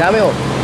Ya veo.